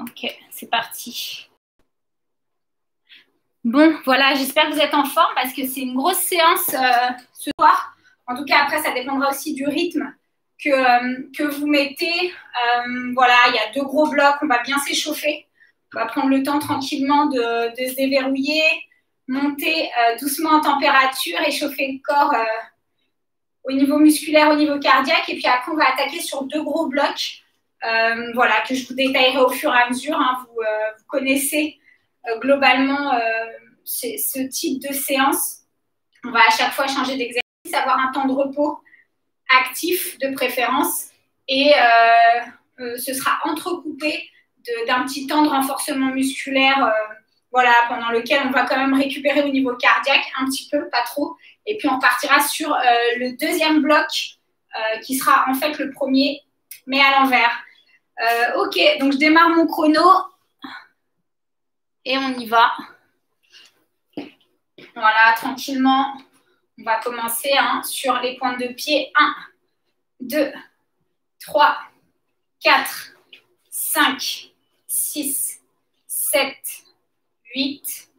Ok, c'est parti. Bon, voilà, j'espère que vous êtes en forme parce que c'est une grosse séance euh, ce soir. En tout cas, après, ça dépendra aussi du rythme que, euh, que vous mettez. Euh, voilà, il y a deux gros blocs, on va bien s'échauffer. On va prendre le temps tranquillement de, de se déverrouiller, monter doucement en température, échauffer le corps au niveau musculaire, au niveau cardiaque. Et puis après, on va attaquer sur deux gros blocs. Voilà, que je vous détaillerai au fur et à mesure. Hein. Vous, vous, connaissez globalement ce type de séance. On va à chaque fois changer d'exercice avoir un temps de repos actif de préférence et euh, euh, ce sera entrecoupé d'un petit temps de renforcement musculaire euh, voilà, pendant lequel on va quand même récupérer au niveau cardiaque un petit peu, pas trop. Et puis on partira sur le deuxième bloc qui sera en fait le premier, mais à l'envers. Ok, donc je démarre mon chrono et on y va. Voilà, tranquillement. On va commencer hein, sur les pointes de pied. 1, 2, 3, 4, 5, 6, 7, 8,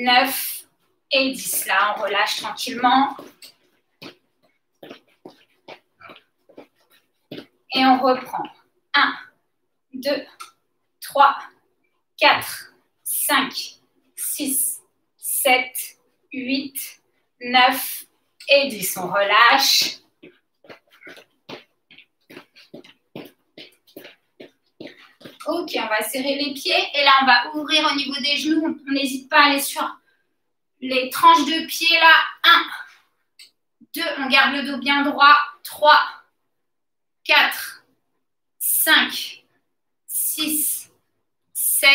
9 et 10. Là, on relâche tranquillement. Et on reprend. 1, 2, 3, 4, 5, 6, 7, 8, 9 et 10. On relâche. Ok, on va serrer les pieds. Et là, on va ouvrir au niveau des genoux. On n'hésite pas à aller sur les tranches de pieds là. 1, 2, on garde le dos bien droit. 3, 4, 5, 6, 7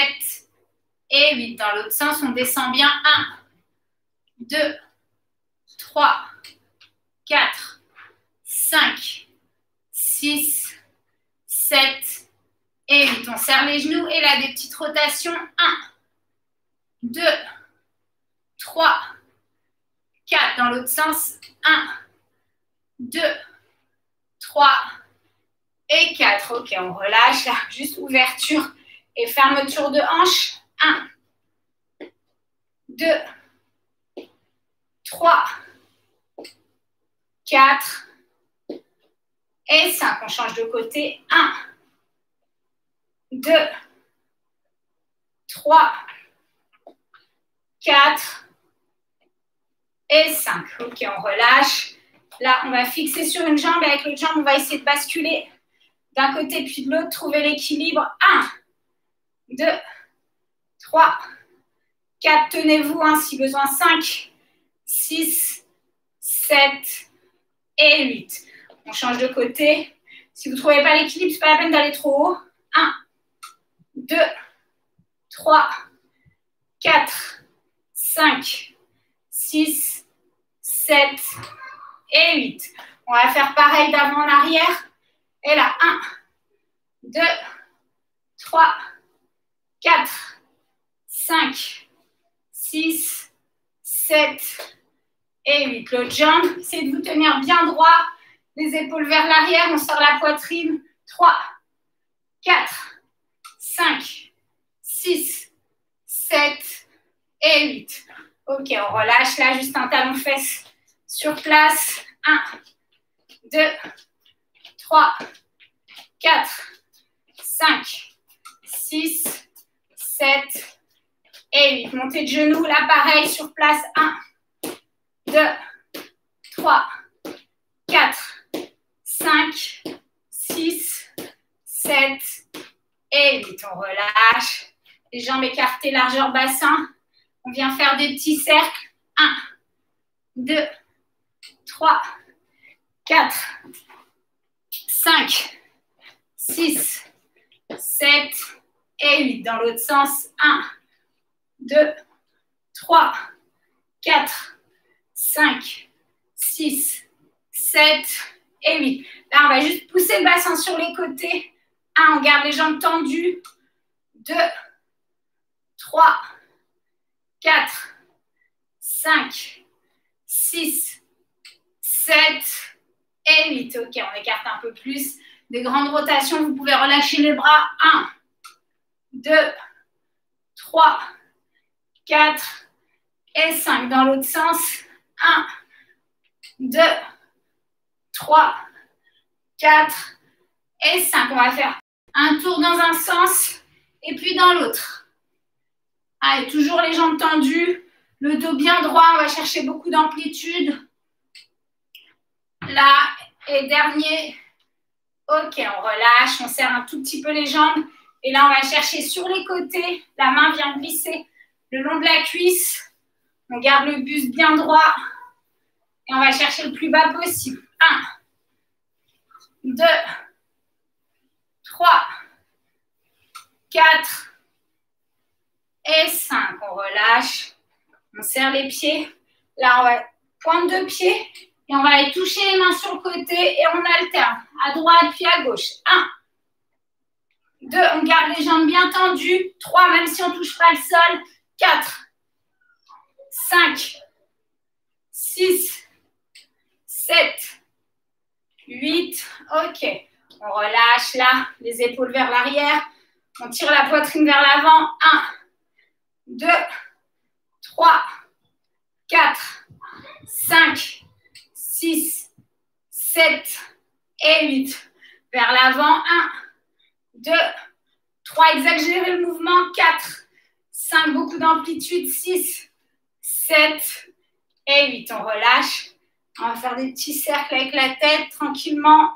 et 8. Dans l'autre sens, on descend bien. 1, 2, 3, 4, 5, 6, 7 et 8. On serre les genoux et là, des petites rotations. 1, 2, 3, 4. Dans l'autre sens. 1, 2, 3 et 4. Ok, on relâche là. Juste ouverture et fermeture de hanche. 1, 2, 3, 4 et 5. On change de côté. 1, 2, 3, 4 et 5. Ok, on relâche. Là, on va fixer sur une jambe. Avec l'autre jambe, on va essayer de basculer d'un côté puis de l'autre. Trouver l'équilibre. 1, 2, 3, 4. Tenez-vous hein, si besoin. 5, 6, 7, et 8. On change de côté. Si vous ne trouvez pas l'équilibre, ce n'est pas la peine d'aller trop haut. 1, 2, 3, 4, 5, 6, 7 et 8. On va faire pareil d'avant en arrière. Et là, 1, 2, 3, 4, 5, 6, 7 et 8. L'autre jambe, c'est de vous tenir bien droit, les épaules vers l'arrière, on sort la poitrine. 3, 4, 5, 6, 7 et 8. Ok, on relâche là, juste un talon fesse sur place. 1, 2, 3, 4, 5, 6, 7 et 8. Montée de genoux, là pareil, sur place. 1, 2, 3, 4, 5, 6, 7 et 8. On relâche. Les jambes écartées, largeur bassin. On vient faire des petits cercles. 1, 2, 3, 4, 5, 6, 7 et 8. Dans l'autre sens. 1, 2, 3, 4, 5, 6, 7 et 8. Là, on va juste pousser le bassin sur les côtés. 1, on garde les jambes tendues. 2, 3, 4, 5, 6, 7 et 8. Ok, on écarte un peu plus. Des grandes rotations, vous pouvez relâcher les bras. 1, 2, 3, 4 et 5. Dans l'autre sens, 1, 2, 3, 4 et 5. On va faire un tour dans un sens et puis dans l'autre. Allez, toujours les jambes tendues, le dos bien droit, on va chercher beaucoup d'amplitude. Là, et dernier. Ok, on relâche, on serre un tout petit peu les jambes. Et là, on va chercher sur les côtés. La main vient glisser le long de la cuisse. On garde le buste bien droit. Et on va chercher le plus bas possible. 1, 2, 3, 4 et 5. On relâche. On serre les pieds. Là, on va pointe de pied et on va aller toucher les mains sur le côté et on alterne à droite puis à gauche. 1, 2, on garde les jambes bien tendues. 3, même si on ne touche pas le sol. 4, 5, 6, 7, 8. Ok. On relâche là, les épaules vers l'arrière. On tire la poitrine vers l'avant. 1, 2, 3, 4, 5, 6, 7 et 8. Vers l'avant. 1, 2, 3. Exagérez le mouvement. 4, 5. Beaucoup d'amplitude. 6, 7 et 8. On relâche. On va faire des petits cercles avec la tête tranquillement.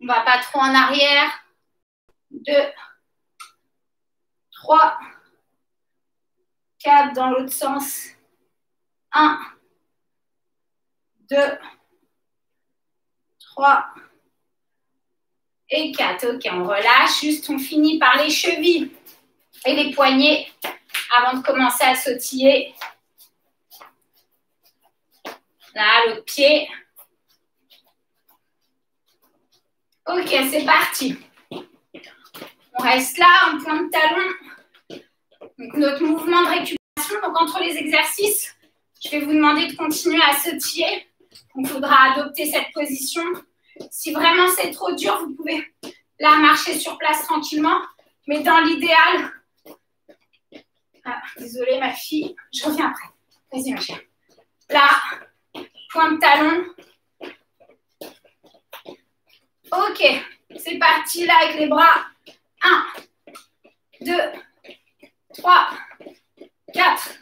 On ne va pas trop en arrière. 2, 3, 4 dans l'autre sens. 1, 2, 3 et 4. Ok, on relâche. Juste, on finit par les chevilles et les poignets avant de commencer à sautiller. Là, l'autre pied. Ok, c'est parti. On reste là, en point de talon. Donc, notre mouvement de récupération. Donc, entre les exercices, je vais vous demander de continuer à sautiller. Il faudra adopter cette position. Si vraiment c'est trop dur, vous pouvez là marcher sur place tranquillement. Mais dans l'idéal, ah, désolée ma fille, je reviens après. Vas-y ma chère. Là, point de talon. Ok, c'est parti là avec les bras. 1, 2, 3, 4,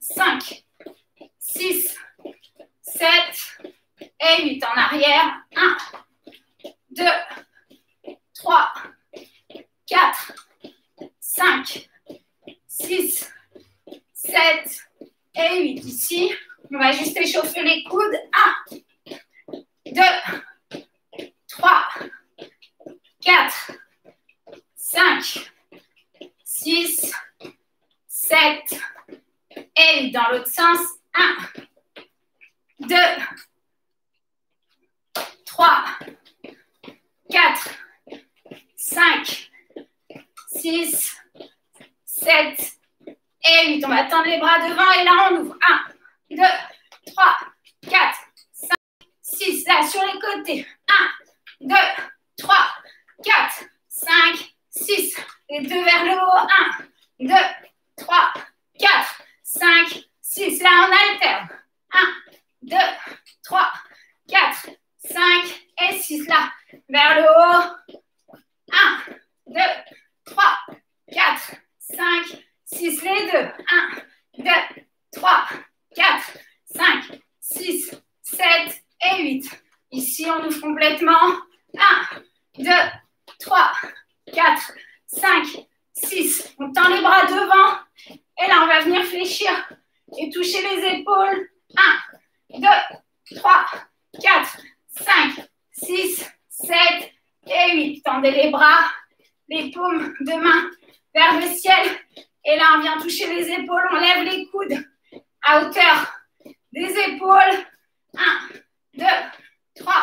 5, 6, 7 et 8 en arrière. 1, 2, 3, 4, 5, 6, 7 et 8. Ici, on va juste échauffer les coudes. 1, 2, 3, 4, 5, 6, 7 et 8. Dans l'autre sens. 1, 2, 3, 4, 5, 6, 7 et 8. On va tendre les bras devant et là on ouvre. 1, 2, 3, 4, 5, 6. Là sur les côtés. 1, 2, 3, 4, 5, 6. Les deux vers le haut. 1, 2, 3, 4, 5, 6. Là on alterne. 1, 2, 3, 4, 5 et 6. Là, vers le haut. 1, 2, 3, 4, 5, 6. Les deux. 1, 2, 3, 4, 5, 6, 7 et 8. Ici, on ouvre complètement. 1, 2, 3, 4, 5, 6. On tend les bras devant. Et là, on va venir fléchir et toucher les épaules. 1, 2, 3, 4, 5, 6, 7 et 8. Tendez les bras, les paumes de main vers le ciel. Et là, on vient toucher les épaules. On lève les coudes à hauteur des épaules. 1, 2, 3,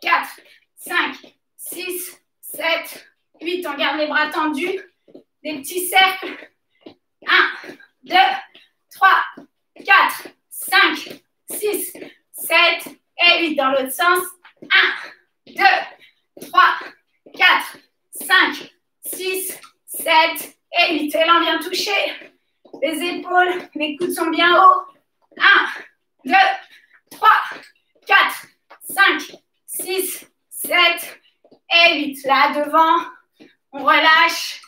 4, 5, 6, 7, 8. On garde les bras tendus. Des petits cercles. 1, 2, 3, 4, 5, 6, 7 et 8 dans l'autre sens. 1, 2, 3, 4, 5, 6, 7 et 8. Et là, on vient toucher les épaules, les coudes sont bien hauts. 1, 2, 3, 4, 5, 6, 7 et 8. Là, devant, on relâche.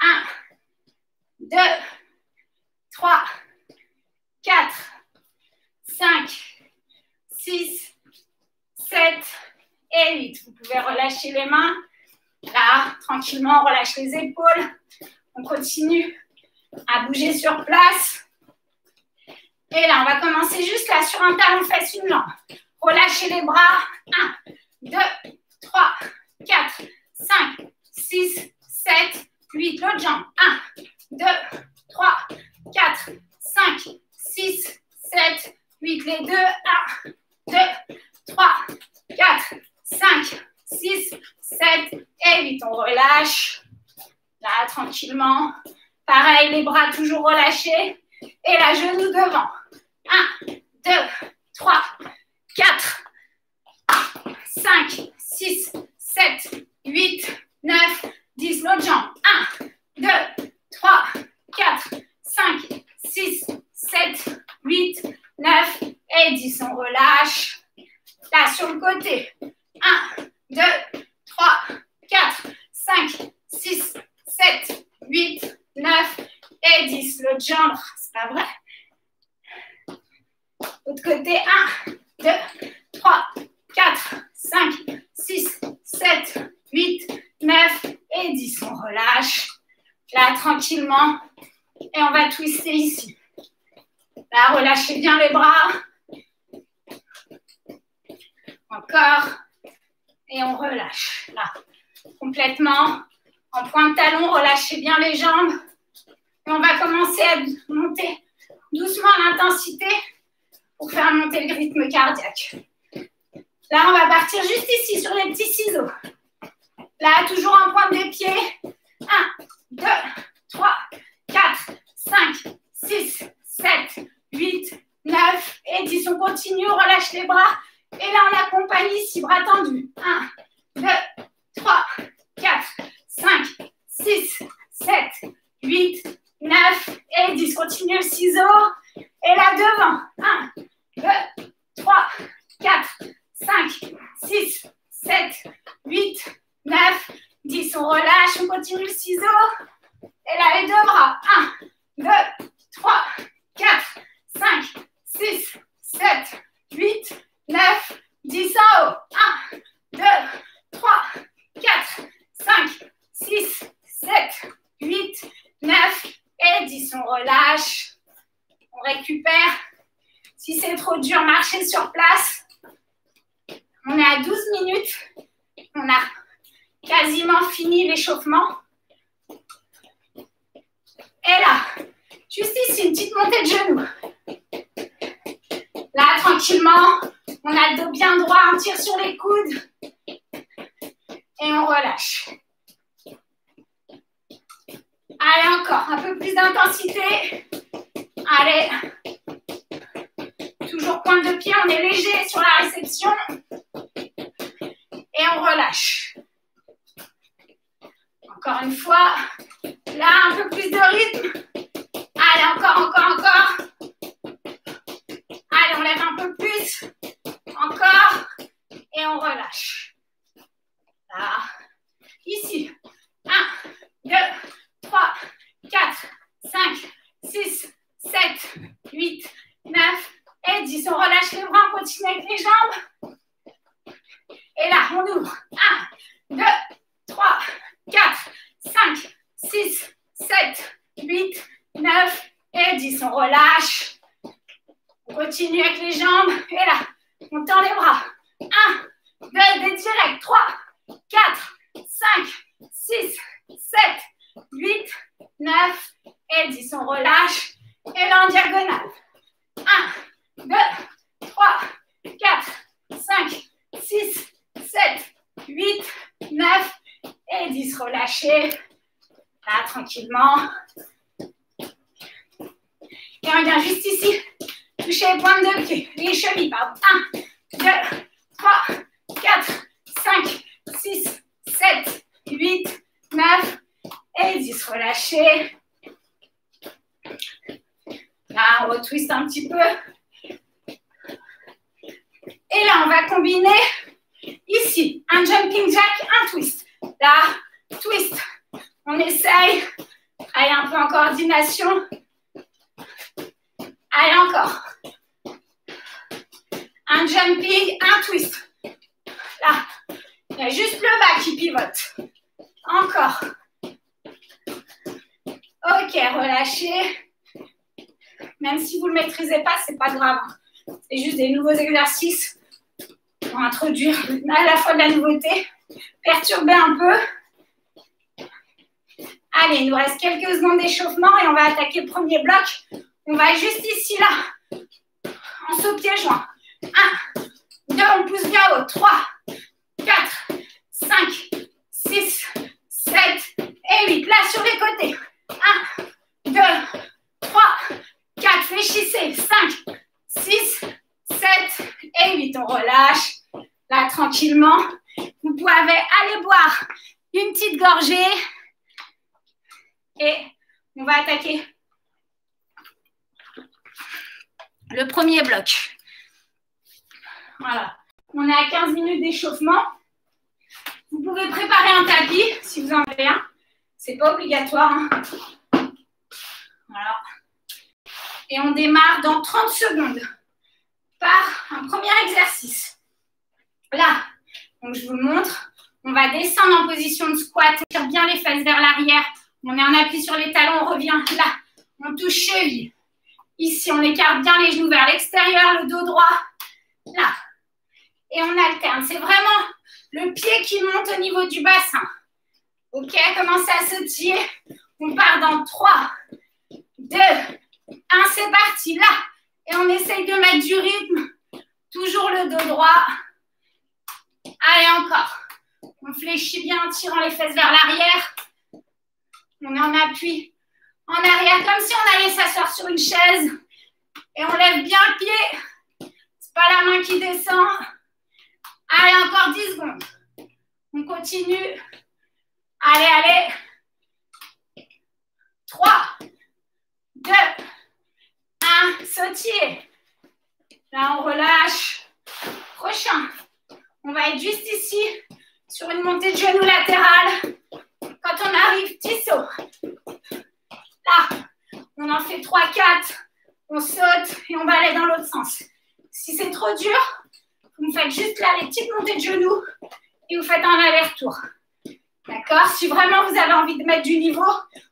1, 2, 3, 4, 5, 6, 7 et 8. Vous pouvez relâcher les mains. Là, tranquillement, on relâche les épaules. On continue à bouger sur place. Et là, on va commencer juste là sur un talon fesse une. Relâchez les bras. 1, 2, 3, 4, 5, 6, 7, 8. L'autre jambe. 1, 2, 3, 4, 5, 6, 7, 8. Les deux. 1, 2, 3, 4, 5, 6, 7 et 8. On relâche. Là, tranquillement. Pareil, les bras toujours relâchés. Et la genou devant. 1, 2, 3, 4, 5, 6, 7, 8, 9, 10. L'autre jambe. 1, 2, 3, 4, 5, 6, 7, 8, 9 et 10. On relâche. Là, sur le côté. 1, 2, 3, 4, 5, 6, 7, 8, 9 et 10. L'autre jambe, c'est pas vrai. L'autre côté, 1, 2, 3, 4, 5, 6, 7, 8, 9 et 10. On relâche. Là, tranquillement. Et on va twister ici. Là, relâchez bien les bras. Encore. Et on relâche. Là, complètement. En point de talon, relâchez bien les jambes. Et on va commencer à monter doucement l'intensité pour faire monter le rythme cardiaque. Là, on va partir juste ici sur les petits ciseaux. Là, toujours en pointe des pieds. 1, 2, 3, 4, 5, 6, 7, 8, 9 et 10. On continue, on relâche les bras. Et là, on accompagne ici, bras tendus. 1, 2, 3, 4, 5, 6, 7, 8, 9 et 10. Continue le ciseau. Et là, devant. 1, 2, 3, 4, 5, 6, 7, 8, 9, 10. On relâche, on continue le ciseau. Et là, les deux bras. 1, 2, 3, 4, 5, 6, 7, 8, 9, 10 en haut. 1, 2, 3, 4, 5, 6, 7, 8, 9 et 10. On relâche. On récupère. Si c'est trop dur, marchez sur place. On est à 12 minutes. On a quasiment fini l'échauffement. Et là, juste ici, une petite montée de genoux. Là, tranquillement, on a le dos bien droit, on tire sur les coudes. Et on relâche. Allez, encore, un peu plus d'intensité. Allez. Toujours pointe de pied, on est léger sur la réception. Et on relâche. Encore une fois. Là, un peu plus de rythme. Allez, encore, encore, encore. Allez, on lève un peu plus. Encore. Et on relâche. Là. Ici. 1, 2, 3, 4, 5, 6, 7, 8, 9 et 10. On relâche les bras, on continue avec les jambes. Et là, on ouvre. 1, 2, 3, 4, 5, 6, 7, 8, 9 et 10. On relâche. On continue avec les jambes. Et là, on tend les bras. 1, 2, des directs. 3, 4, 5, 6, 7, 8, 9 et 10. On relâche. Et là, en diagonale. 1, 2, 3, 4, 5, 6, 7, 8, 9 et 10. Relâchez. Là, tranquillement. Et on vient juste ici. Toucher les pointes de pied, les chevilles, pardon. 1, 2, 3, 4, 5, 6, 7, 8, 9 et 10. relâchez. Là, on retwist un petit peu. Et là, on va combiner ici un jumping jack, un twist. Là, twist. On essaye. Allez, un peu en coordination. Allez, encore. Un jumping, un twist. Là, il y a juste le bas qui pivote. Encore. Ok, relâchez. Même si vous ne le maîtrisez pas, c'est pas grave. C'est juste des nouveaux exercices pour introduire à la fois de la nouveauté, perturber un peu. Allez, il nous reste quelques secondes d'échauffement et on va attaquer le premier bloc. On va juste ici, là, en saut pied joint. 1, 2, on pousse bien haut. 3, 4, 5, 6, 7 et 8. Là, sur les côtés. 1, 2, 3, 4. Fléchissez. 5, 6, 7 et 8. On relâche. Là, tranquillement. Vous pouvez aller boire une petite gorgée. Et on va attaquer le premier bloc. Voilà. On est à 15 minutes d'échauffement. Vous pouvez préparer un tapis si vous en avez un. C'est pas obligatoire. Hein. Voilà. Et on démarre dans 30 secondes par un premier exercice. Là, donc je vous montre. On va descendre en position de squat, tire bien les fesses vers l'arrière. On est en appui sur les talons, on revient là. On touche cheville. Ici, on écarte bien les genoux vers l'extérieur, le dos droit. Là. Et on alterne. C'est vraiment le pied qui monte au niveau du bassin. Ok, commencez à sautiller. On part dans 3, 2, 1, c'est parti. Là. Et on essaye de mettre du rythme. Toujours le dos droit. Allez, encore. On fléchit bien en tirant les fesses vers l'arrière. On en appui en arrière, comme si on allait s'asseoir sur une chaise. Et on lève bien le pied. C'est pas la main qui descend. Allez, encore 10 secondes. On continue. Allez, allez. 3, 2, 1. Sautier. Là, on relâche. Prochain. On va être juste ici, sur une montée de genoux latérale. Quand on arrive, petit saut. On en fait 3, 4, on saute et on va aller dans l'autre sens. Si c'est trop dur, vous faites juste là les petites montées de genoux et vous faites un aller-retour. D'accord? Si vraiment vous avez envie de mettre du niveau,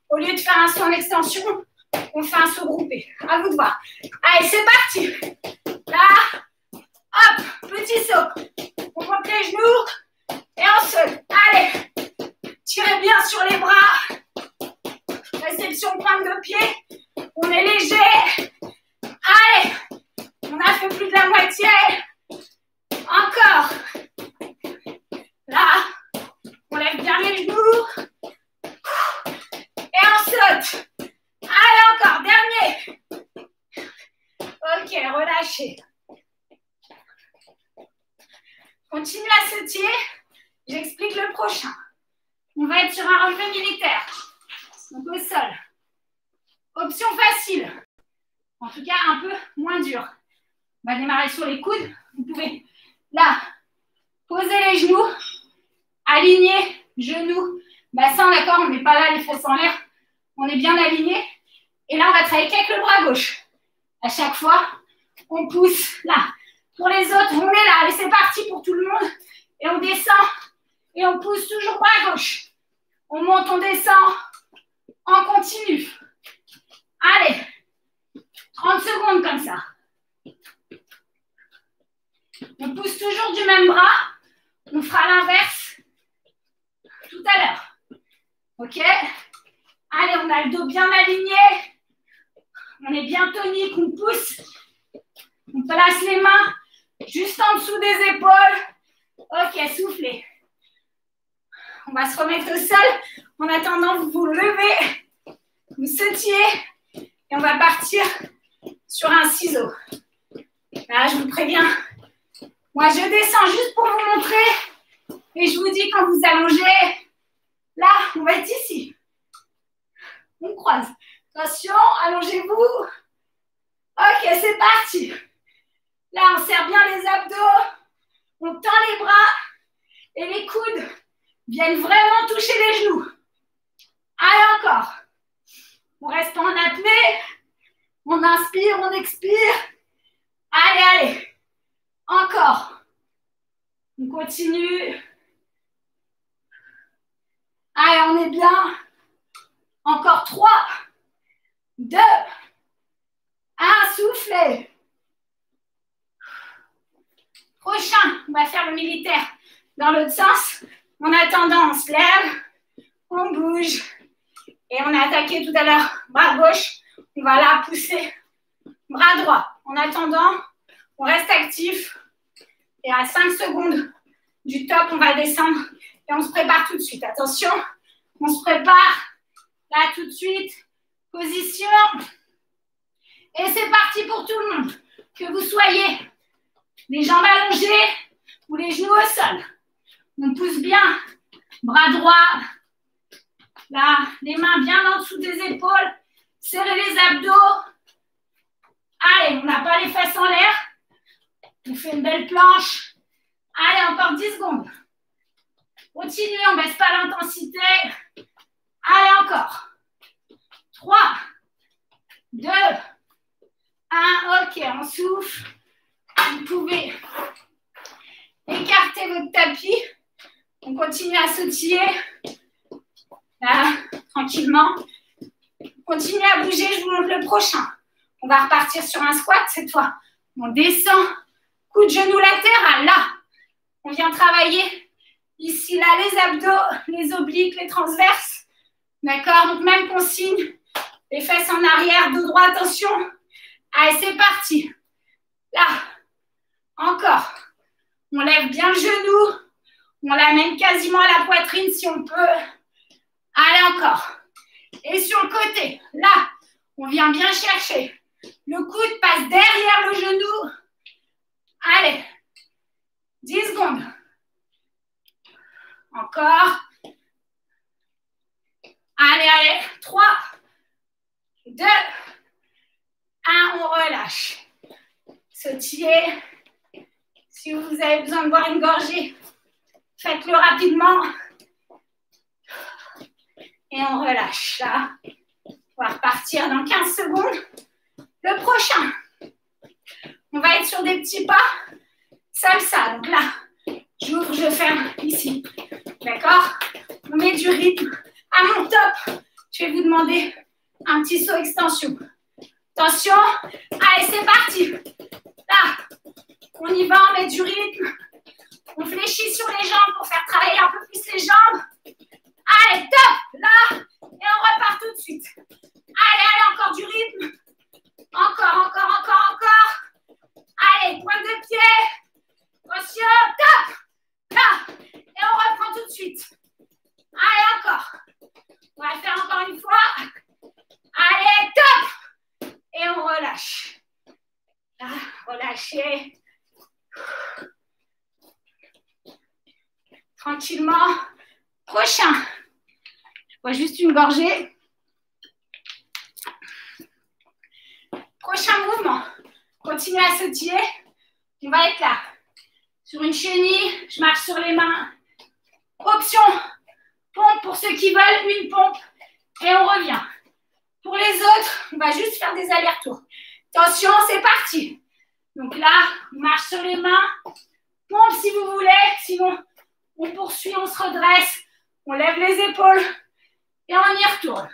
au lieu de faire un saut en extension, on fait un saut groupé. À vous de voir. Allez, c'est parti. Là, hop, petit saut. On monte les genoux et on saute. Allez, tirez bien sur les bras. Réception pointe de pied. On est léger. Allez, on a fait plus de la moitié. Encore. Là, on lève bien les genoux. Et on saute. Allez, encore, dernier. Ok, relâchez. Continue à sauter. J'explique le prochain. On va être sur un relevé militaire. Donc au sol. Option facile. En tout cas, un peu moins dur. On va démarrer sur les coudes. Vous pouvez, là, poser les genoux, aligner genoux, bassin, d'accord On ne met pas là les fesses en l'air. On est bien aligné. Et là, on va travailler avec le bras gauche. À chaque fois, on pousse là. Pour les autres, on est là. Allez, c'est parti pour tout le monde. Et on descend. Et on pousse toujours bras gauche. On monte, on descend. On continue. Allez. 30 secondes comme ça. On pousse toujours du même bras. On fera l'inverse tout à l'heure. OK Allez, on a le dos bien aligné. On est bien tonique, on pousse. On place les mains juste en dessous des épaules. Ok, soufflez. On va se remettre au sol. En attendant, vous vous levez, vous sautiez et on va partir sur un ciseau. Là, je vous préviens. Moi, je descends juste pour vous montrer et je vous dis quand vous allongez, là, on va être ici. On croise. Attention, allongez-vous. Ok, c'est parti. Là, on serre bien les abdos. On tend les bras et les coudes viennent vraiment toucher les genoux. Allez, encore. On reste en apnée. On inspire, on expire. Allez, allez. Encore. On continue. Allez, on est bien. Encore trois, deux, un, soufflez. Prochain, on va faire le militaire dans l'autre sens. En attendant, on se lève, on bouge. Et on a attaqué tout à l'heure bras gauche. On va là pousser bras droit. En attendant, on reste actif. Et à 5 secondes du top, on va descendre et on se prépare tout de suite. Attention, on se prépare. Là, tout de suite, position. Et c'est parti pour tout le monde. Que vous soyez les jambes allongées ou les genoux au sol. On pousse bien. Bras droit. Là, les mains bien en dessous des épaules. Serrez les abdos. Allez, on n'a pas les fesses en l'air. On fait une belle planche. Allez, encore 10 secondes. Continuez, on ne baisse pas l'intensité. Allez, encore. 3, 2, 1. Ok, on souffle. Vous pouvez écarter votre tapis. On continue à sautiller. Là, tranquillement. Continuez à bouger, je vous montre le prochain. On va repartir sur un squat cette fois. On descend, coup de genou latéral, là. On vient travailler ici, là, les abdos, les obliques, les transverses. D'accord? Donc même consigne, les fesses en arrière, dos droit, attention. Allez, c'est parti. Là, encore. On lève bien le genou. On l'amène quasiment à la poitrine si on peut. Allez, encore. Et sur le côté, là, on vient bien chercher. Le coude passe derrière le genou. Allez, 10 secondes. Encore. Allez, allez. 3, 2, 1. On relâche. Sautillez. Si vous avez besoin de boire une gorgée, faites-le rapidement. Et on relâche là. On va repartir dans 15 secondes. Le prochain, on va être sur des petits pas salsa. Donc là, j'ouvre, je ferme ici. D'accord? On met du rythme. À mon top, je vais vous demander un petit saut extension. Attention. Allez, c'est parti. Là, on y va, on met du rythme. On fléchit sur les jambes pour faire travailler un peu plus les jambes. Allez, top Là, et on repart tout de suite. Allez, allez, encore du rythme. Encore, encore, encore, encore. Allez, pointe de pied. Attention, top Là, et on reprend tout de suite. Allez, encore. On va le faire encore une fois. Allez, top Et on relâche. Relâchez. Tranquillement. Prochain. Je vois juste une gorgée. Prochain mouvement. Continue à sautiller. On va être là. Sur une chenille, je marche sur les mains. Option, pompe pour ceux qui veulent, une pompe. Et on revient. Pour les autres, on va juste faire des allers-retours. Attention, c'est parti. Donc là, on marche sur les mains. Pompe si vous voulez. Sinon, on poursuit, on se redresse. On lève les épaules. Et on y retourne.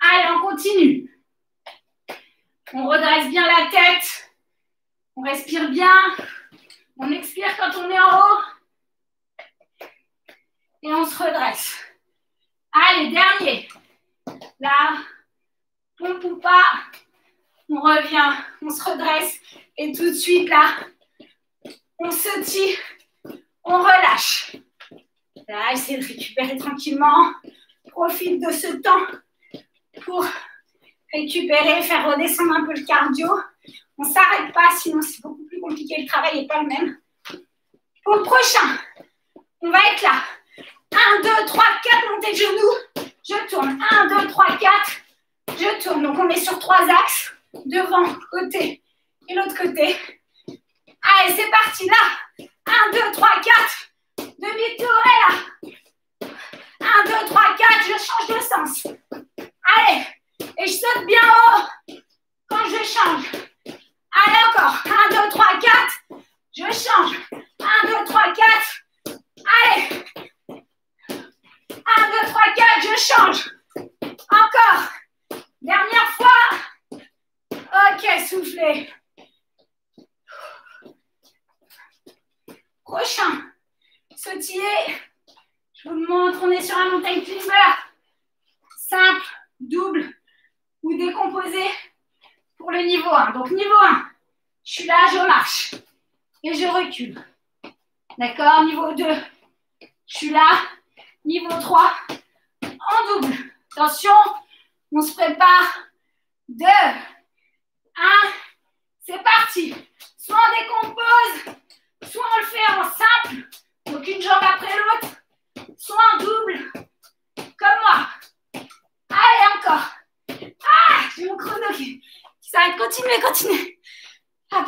Allez, on continue. On redresse bien la tête. On respire bien. On expire quand on est en haut. Et on se redresse. Allez, dernier. Là, pompe ou pas. On revient, on se redresse. Et tout de suite, là, on se tire, on relâche. Là, essayez de récupérer tranquillement. Profite de ce temps pour récupérer, faire redescendre un peu le cardio. On ne s'arrête pas, sinon c'est beaucoup plus compliqué. Le travail n'est pas le même. Pour le prochain, on va être là. 1, 2, 3, 4, montée de genoux. je tourne. 1, 2, 3, 4, je tourne. Donc on est sur trois axes, devant, côté et l'autre côté. Allez, c'est parti, là. 1, 2, 3, 4, demi-tour et là. 1, 2, 3, 4, je change de sens. Allez, et je saute bien haut quand je change. Allez, encore. 1, 2, 3, 4, je change. 1, 2, 3, 4. Allez. 1, 2, 3, 4, je change. Encore. Dernière fois. Ok, soufflez. Prochain. Sautiller. Je vous montre, on est sur un montagne climber. Simple, double ou décomposé pour le niveau 1. Donc niveau 1, je suis là, je marche et je recule. D'accord? Niveau 2, je suis là. Niveau 3, en double. Attention, on se prépare. 2, 1, c'est parti. Soit on décompose, soit on le fait en simple, donc une jambe après l'autre, soit en double, comme moi. Allez, encore. Ah, j'ai mon chrono qui s'arrête. Continuez, continuez. Hop.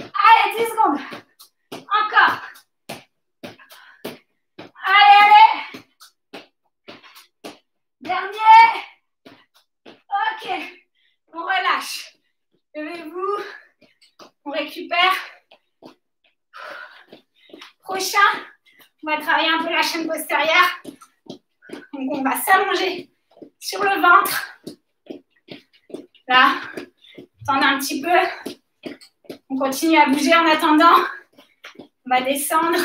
Allez, 10 secondes. Encore. Allez, allez. Dernier. Ok. On relâche. Levez-vous. On récupère. Prochain, on va travailler un peu la chaîne postérieure. Donc, on va s'allonger sur le ventre. Là, tendre un petit peu. On continue à bouger en attendant. On va descendre.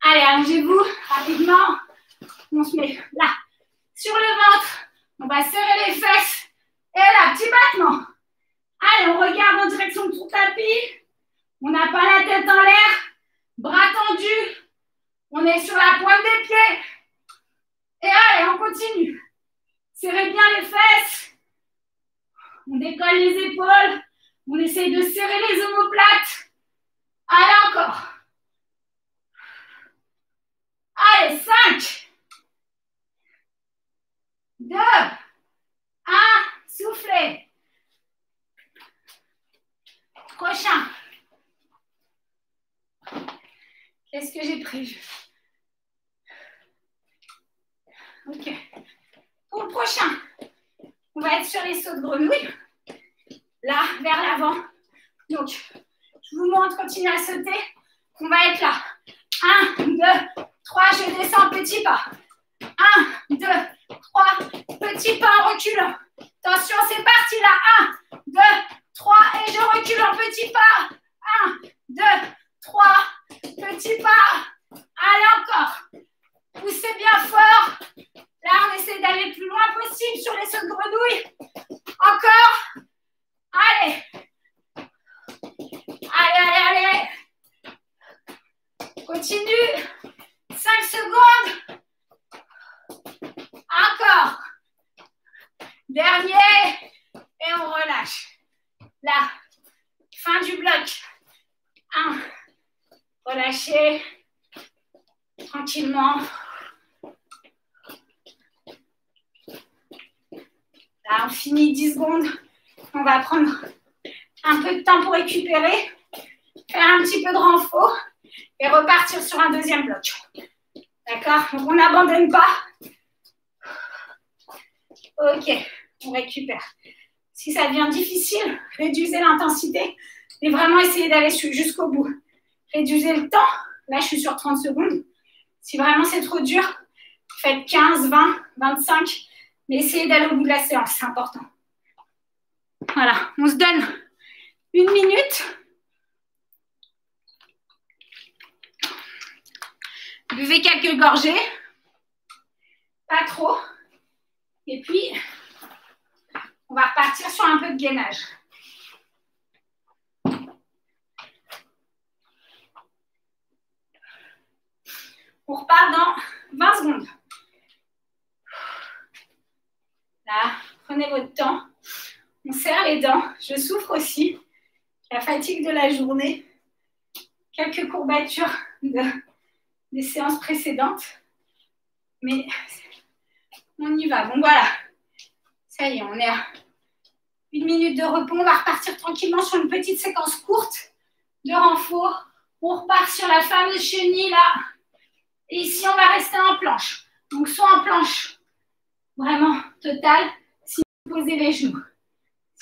Allez, allongez-vous rapidement. On se met là, sur le ventre. On va serrer les fesses. Et là, petit battement. Allez, on regarde en direction de ton tapis. On n'a pas la tête en l'air. Bras tendus. On est sur la pointe des pieds. Et allez, on continue. Serrez bien les fesses. On décolle les épaules. On essaye de serrer les omoplates. Allez, encore. Allez, 5, 2, 1, soufflez. Prochain. Qu'est-ce que j'ai prévu Ok. Pour le prochain, on va être sur les sauts de grenouille là, vers l'avant. Donc, je vous montre, continuez à sauter. On va être là. 1, 2, 3, je descends, petit pas. 1, 2, 3, petit pas en reculant. Attention, c'est parti là. 1, 2, 3, et je recule en petit pas. 1, 2, 3, petit pas. Allez, encore. Poussez bien fort. Là, on essaie d'aller le plus loin possible sur les sauts de grenouille. Encore. Allez. Allez, allez, allez. Continue. 5 secondes. Encore. Dernier. Et on relâche. Là. Fin du bloc. 1. Relâchez. Tranquillement. Là, on finit 10 secondes. On va prendre un peu de temps pour récupérer, faire un petit peu de renfort et repartir sur un deuxième bloc. D'accord? On n'abandonne pas. Ok, on récupère. Si ça devient difficile, réduisez l'intensité et vraiment essayez d'aller jusqu'au bout. Réduisez le temps. Là, je suis sur 30 secondes. Si vraiment c'est trop dur, faites 15, 20, 25, mais essayez d'aller au bout de la séance, c'est important. Voilà, on se donne une minute. Buvez quelques gorgées, pas trop. Et puis, on va repartir sur un peu de gainage. On repart dans 20 secondes. Là, prenez votre temps. On serre les dents. Je souffre aussi. La fatigue de la journée. Quelques courbatures de, des séances précédentes. Mais on y va. Bon, voilà. Ça y est, on est à une minute de repos. On va repartir tranquillement sur une petite séquence courte de renfort. On repart sur la fameuse chenille là. Et ici, on va rester en planche. Donc, soit en planche vraiment totale, si vous posez les genoux.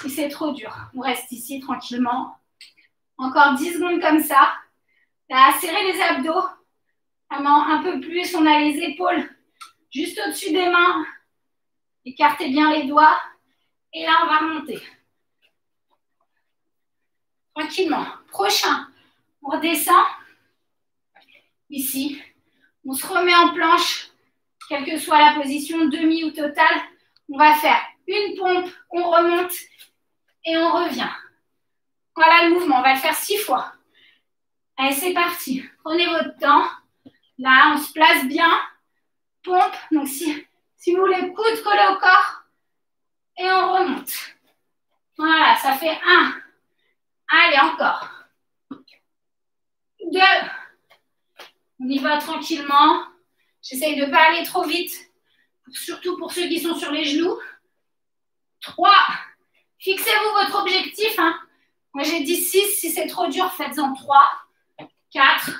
Si c'est trop dur, on reste ici tranquillement. Encore 10 secondes comme ça. Là, serrez les abdos. Un peu plus. On a les épaules juste au-dessus des mains. Écartez bien les doigts. Et là, on va remonter. Tranquillement. Prochain, on redescend. Ici, on se remet en planche, quelle que soit la position, demi ou totale. On va faire une pompe, on remonte et on revient. Voilà le mouvement, on va le faire six fois. Allez, c'est parti. Prenez votre temps. Là, on se place bien. Pompe. Donc, si, si vous voulez, coude collé au corps. Et on remonte. Voilà, ça fait un. Allez, encore. Deux. On y va tranquillement. J'essaye de ne pas aller trop vite, surtout pour ceux qui sont sur les genoux. Trois. Fixez-vous votre objectif. Hein. Moi, j'ai dit six. Si c'est trop dur, faites-en trois. Quatre.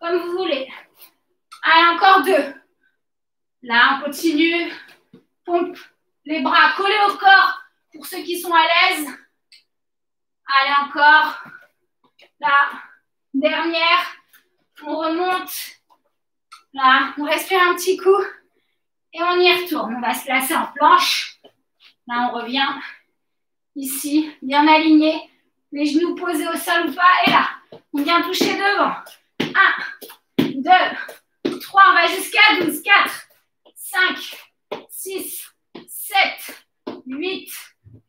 Comme vous voulez. Allez, encore deux. Là, on continue. Pompe les bras collés au corps pour ceux qui sont à l'aise. Allez, encore. Là, dernière. On remonte. Là, on respire un petit coup. Et on y retourne. On va se placer en planche. Là, on revient ici, bien aligné. Les genoux posés au sol ou pas. Et là, on vient toucher devant. 1, 2, 3. On va jusqu'à 12. 4, 5, 6, 7, 8,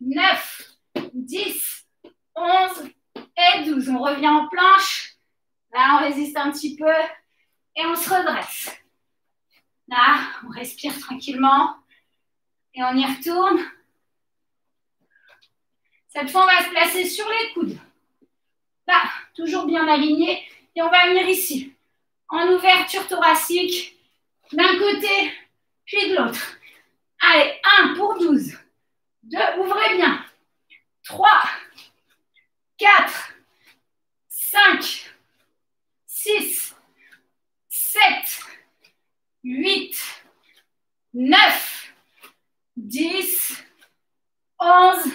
9, 10, 11 et 12. On revient en planche. Là, on résiste un petit peu et on se redresse. Là, on respire tranquillement et on y retourne. Cette fois, on va se placer sur les coudes. Là, toujours bien aligné. Et on va venir ici, en ouverture thoracique, d'un côté, puis de l'autre. Allez, 1 pour 12. 2, ouvrez bien. 3, 4, 5, 6, 7, 8, 9, 10, 11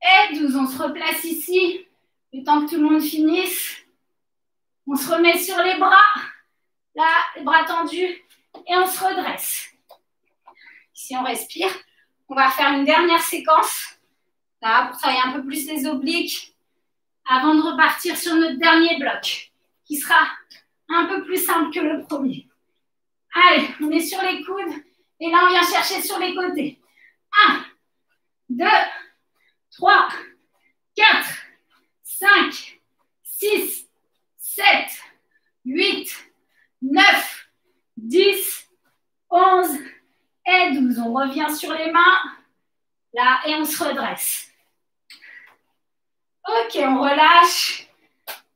et 12. On se replace ici, le temps que tout le monde finisse. On se remet sur les bras, là, les bras tendus, et on se redresse. Ici, on respire. On va faire une dernière séquence, là, pour travailler un peu plus les obliques, avant de repartir sur notre dernier bloc qui sera un peu plus simple que le premier. Allez, on est sur les coudes et là on vient chercher sur les côtés. 1, 2, 3, 4, 5, 6, 7, 8, 9, 10, 11 et 12. On revient sur les mains, là, et on se redresse. Ok, on relâche.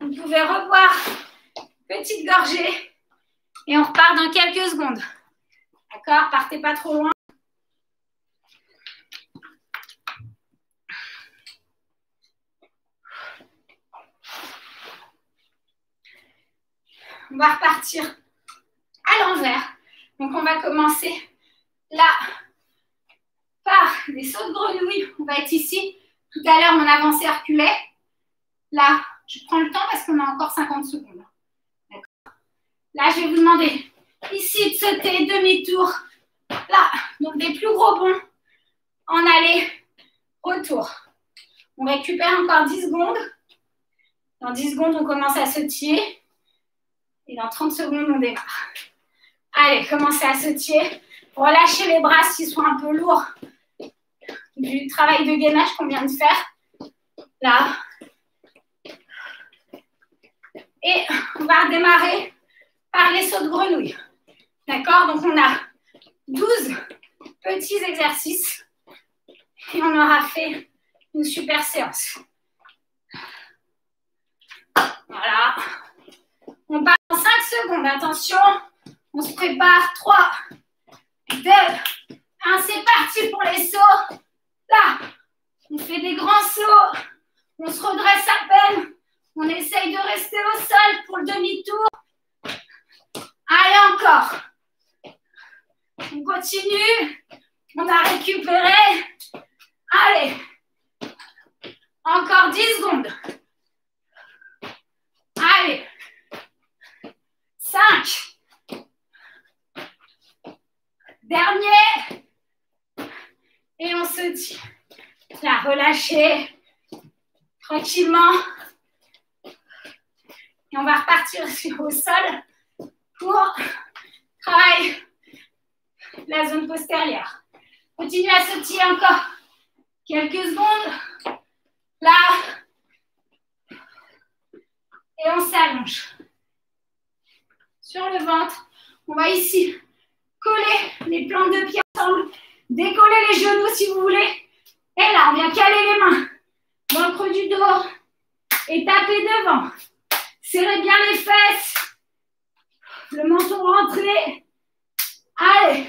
Vous pouvez revoir petite gorgée et on repart dans quelques secondes. D'accord Partez pas trop loin. On va repartir à l'envers. Donc, on va commencer là par des sauts de grenouille. On va être ici. Tout à l'heure, mon avancée reculait. Là, je prends le temps parce qu'on a encore 50 secondes. Là, je vais vous demander ici de sauter demi-tour. Là, donc des plus gros bonds en aller, retour. On récupère encore 10 secondes. Dans 10 secondes, on commence à sautiller. Et dans 30 secondes, on démarre. Allez, commencez à sautiller. Relâchez les bras s'ils sont un peu lourds. Du travail de gainage qu'on vient de faire. Là, et on va redémarrer par les sauts de grenouille. D'accord? Donc, on a 12 petits exercices et on aura fait une super séance. Voilà. On part en 5 secondes. Attention, on se prépare. 3, 2, 1. C'est parti pour les sauts. Là, on fait des grands sauts. On se redresse à peine. On essaye de rester au sol pour le demi-tour. Allez, encore. On continue. On a récupéré. Allez. Encore 10 secondes. Allez. 5. Dernier. Et on se tire. La relâcher tranquillement. Et on va repartir au sol pour travailler la zone postérieure. Continuez à sautiller encore quelques secondes. Là. Et on s'allonge. Sur le ventre, on va ici coller les plantes de pied ensemble, décoller les genoux si vous voulez. Et là, on vient caler les mains dans le creux du dos et taper devant. Serrez bien les fesses. Le menton rentré. Allez.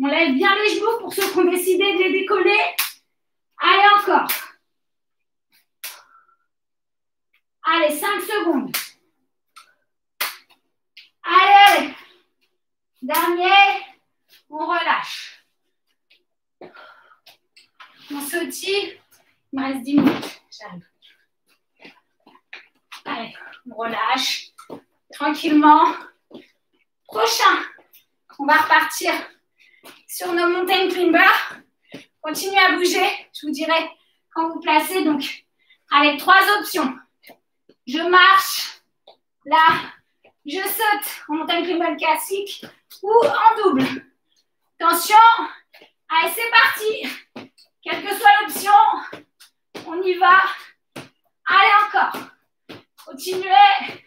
On lève bien les genoux pour ceux qui ont décidé de les décoller. Allez, encore. Allez, 5 secondes. Allez. Dernier. On relâche. On sautille. Il me reste 10 minutes. J'arrive. Allez, on relâche tranquillement. Prochain, on va repartir sur nos montagnes climbers. Continuez à bouger, je vous dirai quand vous placez. Donc, avec trois options. Je marche, là, je saute en montagne climber classique ou en double. Attention, allez, c'est parti. Quelle que soit l'option, on y va. Allez, encore. Continuez.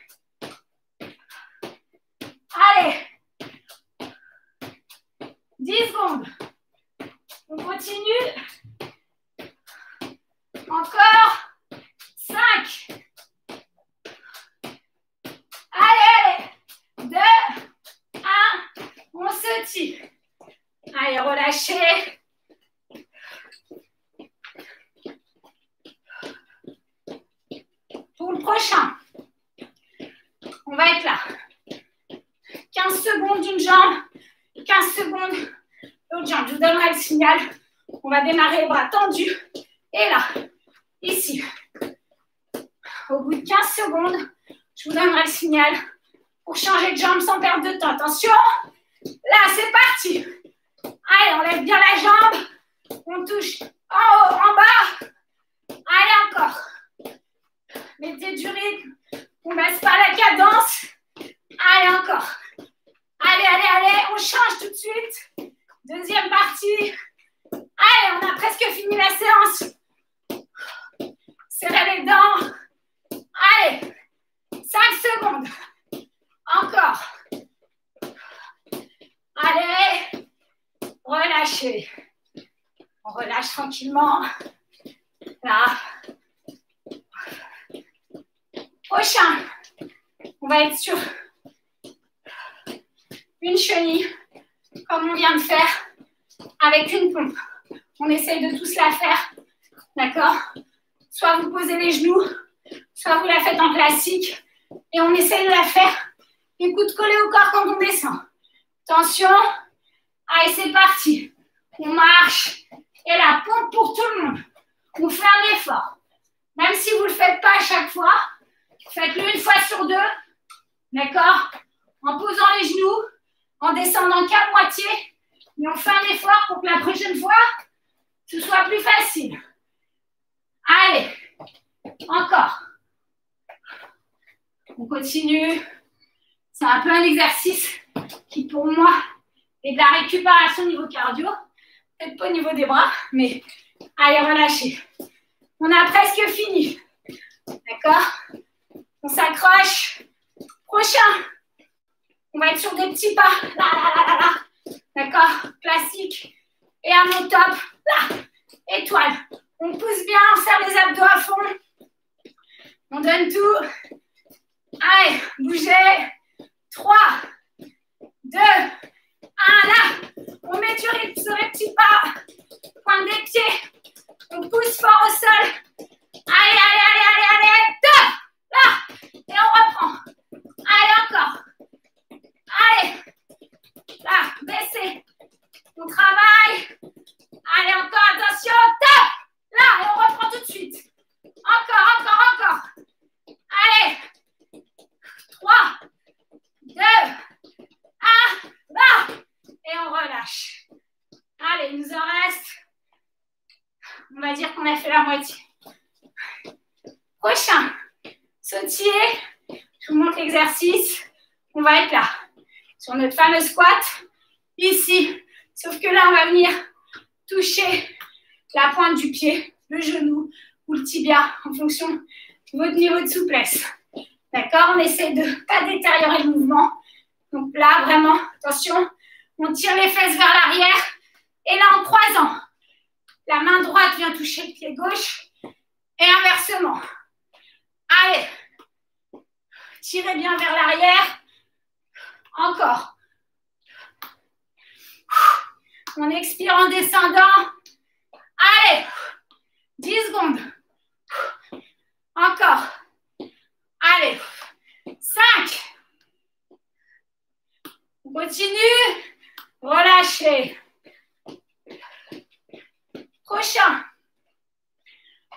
Allez. 10 secondes. On continue. Encore. 5. Allez, 2, 1. On se tire. Allez, relâchez. Pour le prochain, on va être là. 15 secondes d'une jambe, 15 secondes l'autre jambe. Je vous donnerai le signal. On va démarrer les bras tendus. Et là, ici. Au bout de 15 secondes, je vous donnerai le signal pour changer de jambe sans perdre de temps. Attention. Là, c'est parti. Allez, on lève bien la jambe. On touche en haut, en bas. Allez, encore. Mettez du rythme. On ne baisse pas la cadence. Allez, encore. Allez, allez, allez. On change tout de suite. Deuxième partie. Allez, on a presque fini la séance. Serrez les dents. Allez. 5 secondes. Encore. Allez. Relâchez. On relâche tranquillement. Là. Prochain, on va être sur une chenille, comme on vient de faire, avec une pompe. On essaye de tous la faire, d'accord? Soit vous posez les genoux, soit vous la faites en classique, et on essaye de la faire coudes collés au corps quand on descend. Attention, allez, c'est parti. On marche, et la pompe pour tout le monde. On fait un effort. Même si vous ne le faites pas à chaque fois, Faites-le une fois sur deux. D'accord? En posant les genoux, en descendant qu'à moitié. Et on fait un effort pour que la prochaine fois, ce soit plus facile. Allez, encore. On continue. C'est un peu un exercice qui, pour moi, est de la récupération au niveau cardio. Peut-être pas au niveau des bras, mais allez, relâchez. On a presque fini. D'accord? On s'accroche. Prochain. On va être sur des petits pas. Là, là, là, là, là. D'accord Classique. Et à mon top. Là. Étoile. On pousse bien, on serre les abdos à fond. On donne tout. Allez, bougez. 3, 2, 1, là. On met sur les petits pas. Pointe des pieds. On pousse fort au sol. Allez, allez, allez, allez, allez. Deux. Là. Et on reprend. Allez, encore. Allez. Là, baissez. On travaille. Allez, encore, attention. Top. Là, et on reprend tout de suite. Encore, encore, encore. Allez. 3, 2, 1, là. Et on relâche. Allez, il nous en reste. On va dire qu'on a fait la moitié. Prochain. Sautier. Je vous montre l'exercice. On va être là. Sur notre fameux squat. Ici. Sauf que là, on va venir toucher la pointe du pied, le genou ou le tibia en fonction de votre niveau de souplesse. D'accord On essaie de ne pas détériorer le mouvement. Donc là, vraiment, attention, on tire les fesses vers l'arrière. Et là, en croisant, la main droite vient toucher le pied gauche. Et inversement. Allez. Tirez bien vers l'arrière. Encore. On expire en descendant. Allez. 10 secondes. Encore. Allez. 5. On continue. Relâchez. Prochain.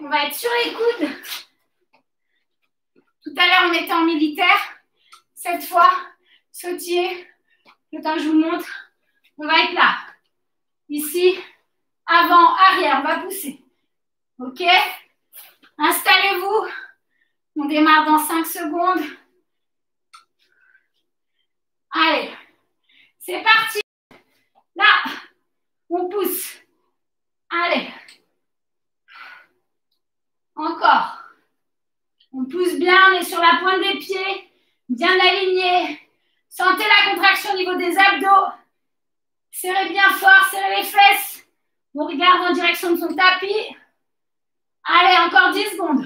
On va être sur les coudes. Tout à l'heure, on était en militaire. Cette fois, sautier. Le temps que je vous montre. On va être là. Ici, avant, arrière. On va pousser. OK? Installez-vous. On démarre dans 5 secondes. Allez, c'est parti. Là, on pousse. Allez. Encore. On pousse bien, on est sur la pointe des pieds, bien aligné. Sentez la contraction au niveau des abdos. Serrez bien fort, serrez les fesses. On regarde en direction de son tapis. Allez, encore 10 secondes.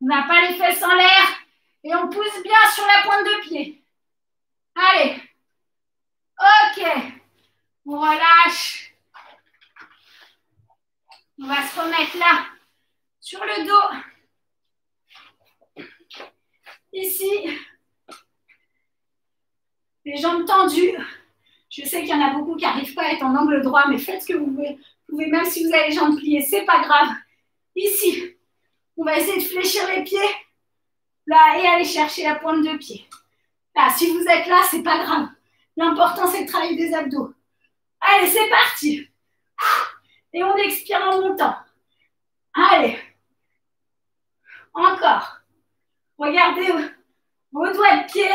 On n'a pas les fesses en l'air et on pousse bien sur la pointe de pied. Allez. Ok. On relâche. On va se remettre là, sur le dos. Ici. Jambes tendues. Je sais qu'il y en a beaucoup qui n'arrivent pas à être en angle droit, mais faites ce que vous pouvez. Pouvez même si vous avez les jambes pliées, c'est pas grave. Ici, on va essayer de fléchir les pieds. Là, et aller chercher la pointe de pied. Là, si vous êtes là, c'est pas grave. L'important, c'est de travailler des abdos. Allez, c'est parti. Et on expire en montant. Allez. Encore. Regardez vos doigts de pied.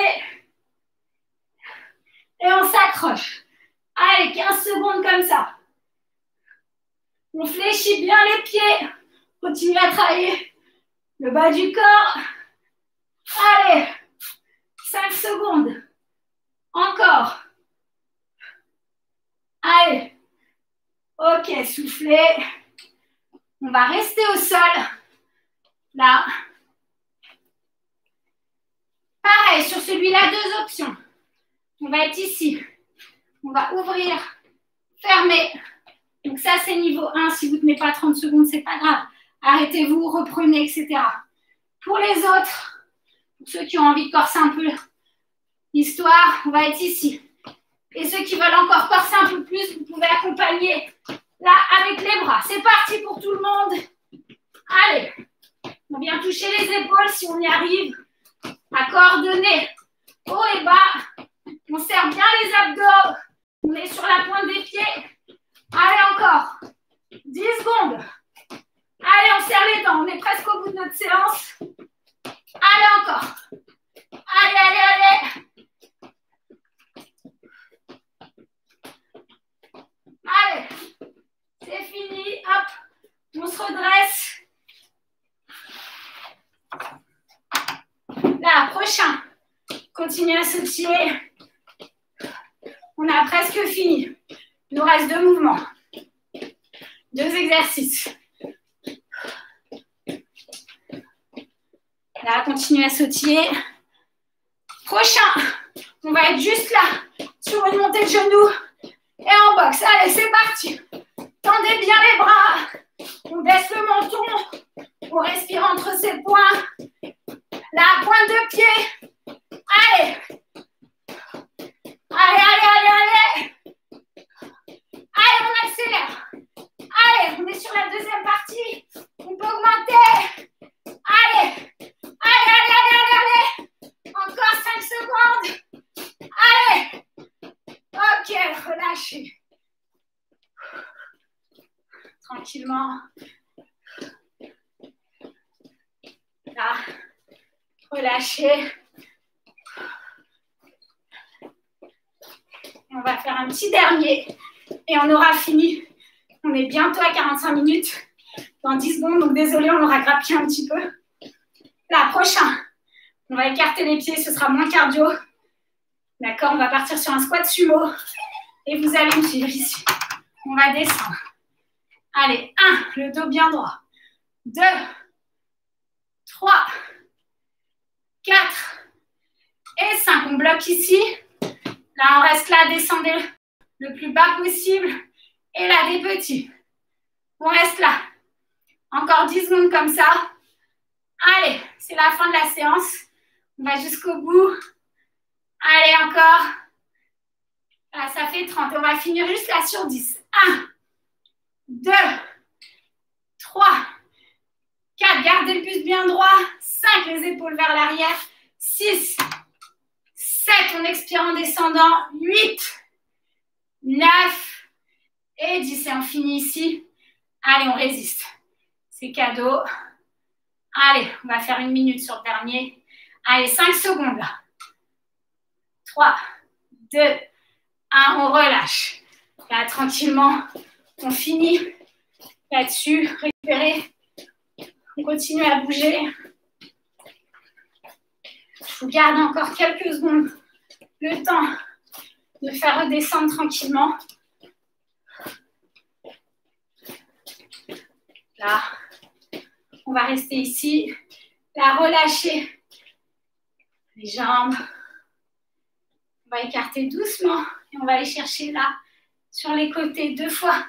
Et on s'accroche. Allez, 15 secondes comme ça. On fléchit bien les pieds. Continuez à travailler le bas du corps. Allez, 5 secondes. Encore. Allez. Ok, soufflez. On va rester au sol. Là. Pareil, sur celui-là, deux options. On va être ici. On va ouvrir, fermer. Donc ça, c'est niveau 1. Si vous ne tenez pas 30 secondes, c'est pas grave arrêtez-vous, reprenez, etc. Pour les autres, pour ceux qui ont envie de corser un peu l'histoire, on va être ici. Et ceux qui veulent encore corser un peu plus, vous pouvez accompagner là avec les bras. C'est parti pour tout le monde. Allez, on vient toucher les épaules si on y arrive. À coordonner haut et bas. On serre bien les abdos. On est sur la pointe des pieds. Allez encore. 10 secondes. Allez, on serre les dents. On est presque au bout de notre séance. Allez, encore. Allez, allez, allez. Allez. C'est fini. Hop. On se redresse. Là, prochain. Continuez à sautiller. On a presque fini. Il nous reste deux mouvements. Deux exercices. Là, continuez à sautiller. Prochain, on va être juste là, sur une montée de genoux et en boxe. Allez, c'est parti. Tendez bien les bras. On baisse le menton. On respire entre ses poings. La pointe de pied. Allez. Allez, allez, allez, allez. Allez, on accélère. Allez, on est sur la deuxième partie. On peut augmenter. Allez. Allez, allez, allez, allez. Encore 5 secondes. Allez. Ok, relâchez. Tranquillement. Là. Relâchez. On va faire un petit dernier et on aura fini. On est bientôt à 45 minutes, dans 10 secondes, donc désolé, on aura grappillé un petit peu. La prochaine, on va écarter les pieds, ce sera moins cardio. D'accord On va partir sur un squat sumo et vous allez me suivre ici. On va descendre. Allez, 1, le dos bien droit. 2, 3, 4 et 5. On bloque ici. Là, on reste là, descendez le plus bas possible. Et là, des petits. On reste là. Encore 10 secondes comme ça. Allez, c'est la fin de la séance. On va jusqu'au bout. Allez, encore. Là, ça fait 30. On va finir juste là sur 10. 1, 2, 3, 4. Gardez le buste bien droit. 5, les épaules vers l'arrière. 6, 7, on expire en descendant. 8, 9 et 10. Et on finit ici. Allez, on résiste. C'est cadeau. Allez, on va faire une minute sur le dernier. Allez, 5 secondes 3, 2, 1, on relâche. Là, tranquillement, on finit là-dessus. Récupérer. On continue à bouger. Vous garde encore quelques secondes le temps de faire redescendre tranquillement. Là, on va rester ici. Là, relâcher les jambes. On va écarter doucement et on va aller chercher là, sur les côtés, deux fois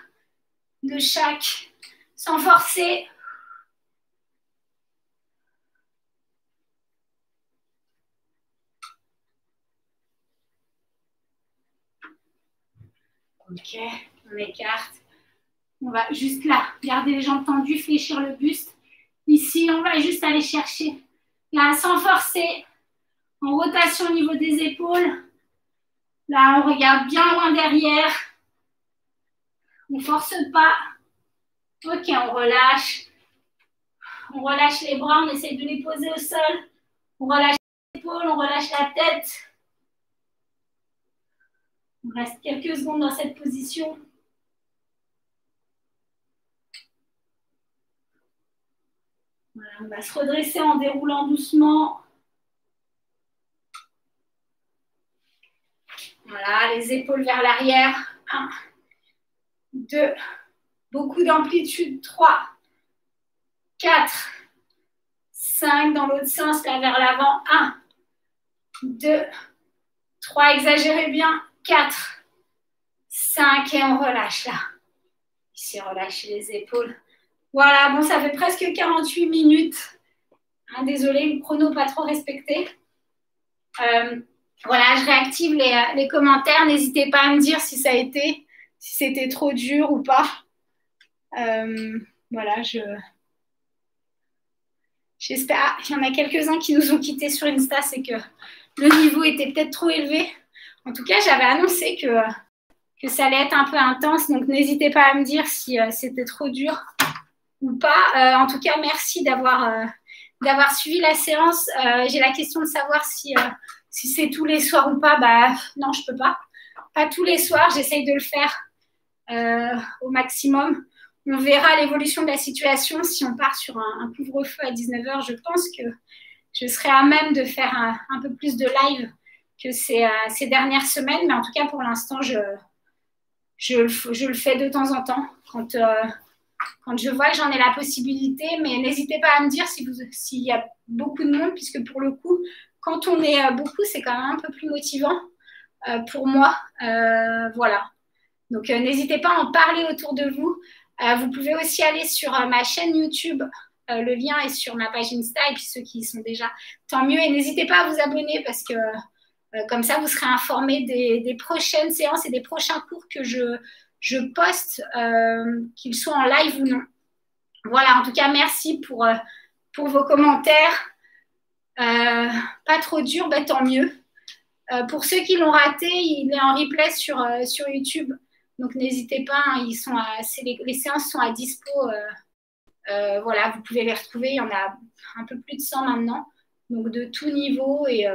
de chaque, sans forcer. Ok, on écarte. On va juste là, garder les jambes tendues, fléchir le buste. Ici, on va juste aller chercher. Là, sans forcer. En rotation au niveau des épaules. Là, on regarde bien loin derrière. On force pas. Ok, on relâche. On relâche les bras, on essaie de les poser au sol. On relâche les épaules, on relâche la tête. On reste quelques secondes dans cette position. Voilà, on va se redresser en déroulant doucement. Voilà, les épaules vers l'arrière. 1, 2, beaucoup d'amplitude. 3, 4, 5 dans l'autre sens, là vers l'avant. 1, 2, 3, exagérez bien. 4, 5 et on relâche là. Ici, relâchez les épaules. Voilà, bon, ça fait presque 48 minutes. Hein, désolée, le chrono pas trop respecté. Euh, voilà, je réactive les, les commentaires. N'hésitez pas à me dire si ça a été, si c'était trop dur ou pas. Euh, voilà, je. J'espère. Ah, il y en a quelques-uns qui nous ont quittés sur Insta, c'est que le niveau était peut-être trop élevé. En tout cas, j'avais annoncé que, ça allait être un peu intense, donc n'hésitez pas à me dire si euh, c'était trop dur ou pas. Euh, en tout cas, merci d'avoir euh, suivi la séance. J'ai la question de savoir si, c'est tous les soirs ou pas. Bah, non, je peux pas. Pas tous les soirs, j'essaye de le faire au maximum. On verra l'évolution de la situation. Si on part sur un, couvre-feu à 19h, je pense que je serai à même de faire un peu plus de live que ces, euh, ces, dernières semaines, mais en tout cas pour l'instant, je, je, le fais de temps en temps quand, euh, quand je vois que j'en ai la possibilité. Mais n'hésitez pas à me dire s'il si y a beaucoup de monde, puisque pour le coup, quand on est beaucoup, c'est quand même un peu plus motivant pour moi. voilà. Donc, n'hésitez pas à en parler autour de vous. vous pouvez aussi aller sur ma chaîne YouTube. le lien est sur ma page Insta et puis ceux qui y sont déjà, tant mieux. Et n'hésitez pas à vous abonner parce que comme ça, vous serez informé des, prochaines séances et des prochains cours que je, poste, qu'ils soient en live ou non. Voilà, en tout cas, merci pour, pour vos commentaires. Euh, pas trop dur, tant mieux. Euh, pour ceux qui l'ont raté, il est en replay sur, euh, sur YouTube. Donc n'hésitez pas, hein, ils sont les, séances sont à dispo. voilà, vous pouvez les retrouver. Il y en a un peu plus de 100 maintenant. Donc de tout niveau et,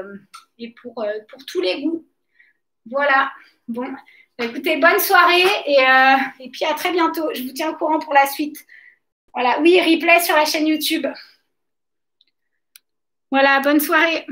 et pour, pour tous les goûts. Voilà. Bon, bah, écoutez, bonne soirée et, et puis à très bientôt. Je vous tiens au courant pour la suite. Voilà, oui, replay sur la chaîne YouTube. Voilà, bonne soirée.